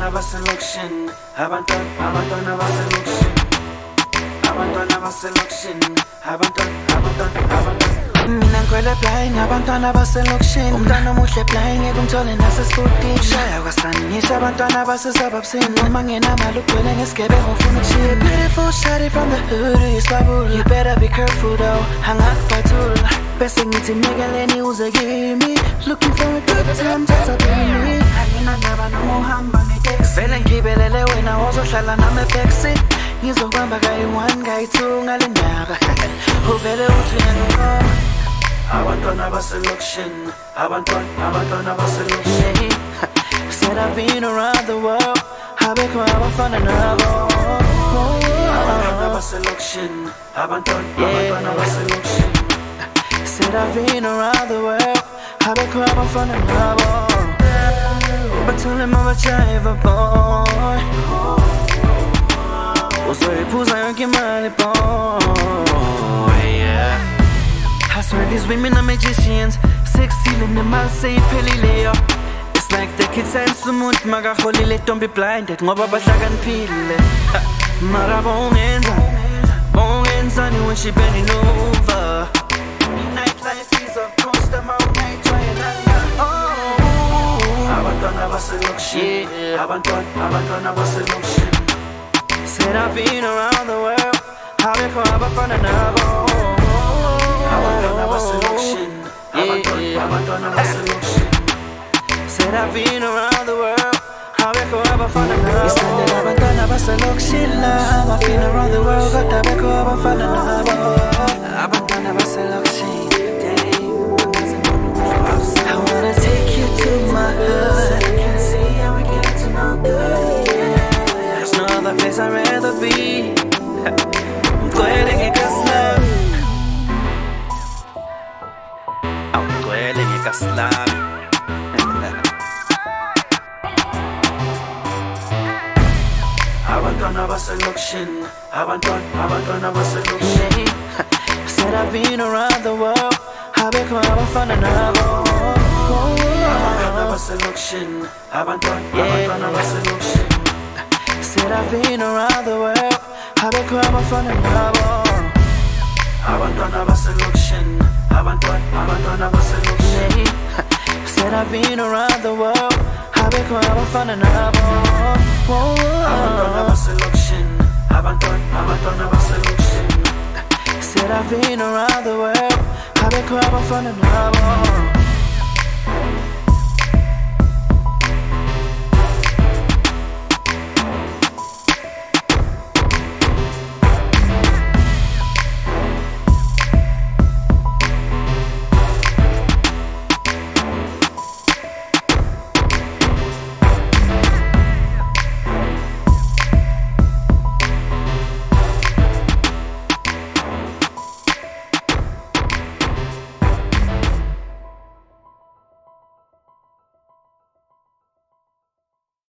baselokishini abantwana abantwana baselokishini abantwana baselokishini abantwana abantwana abantwana. Mina ngikhwele blind abantwana baselokishini umntwana omuhle blind ngeke umthole nasesibhudini shaya kwasani ngisho abantwana basesababsini noma ngenamali ugcwele ngesigebengu ufuna ukushiya. Beautiful shawty from the hood uyisibabula you better be careful though angakuphathula bese ngithi nikeleni uze kimi. Looking for a good time thatha kimi anginandaba noma uhamba ngeteksi vele ngigibelele wena wozohlala nami ngizokubamba kayi-one kayi-two ngale ndaba uvele uthi uyangikhoma oh. abantwana baselokishini abantwana abantwana baselokishini. Said I've been around the world abekho abafana nabo. Abantwana baselokishini abantwana abantwana baselokishini. Said I've been around the world abekho abafana nabo I swear these women are magicians. Sexile nemali seyiphelile yo It's like the kids sense umuntu makaholile don't be blinded. Ngoba bahlakaniphile Ha, mara bongenza. Bongenzani when she bending over baselokishini Abantwana abantwana baselokishini Said I've been around the world. Abekho abafana nabo abantwana baselokishini abantwana abantwana baselokishini Said I've been around the world. Abekho abafana nabo Isandela abantwana baselokishini la I've been around the world kodwa abekho abafana nabo abantwana baselokishini Ngekasilami Abantwana baselokishini Abantwana abantwana baselokishini Said I've been around the world. Abekho abafana nabo abantwana baselokishini abantwana abantwana baselokishini Said I've been around the world. Abekho abafana nabo abantwana baselokishini Said I've been around the world. Abekho abafana nabo abantwana baselokishini abantwana abantwana baselokishini Said I've been around the world. Abekho abafana nabo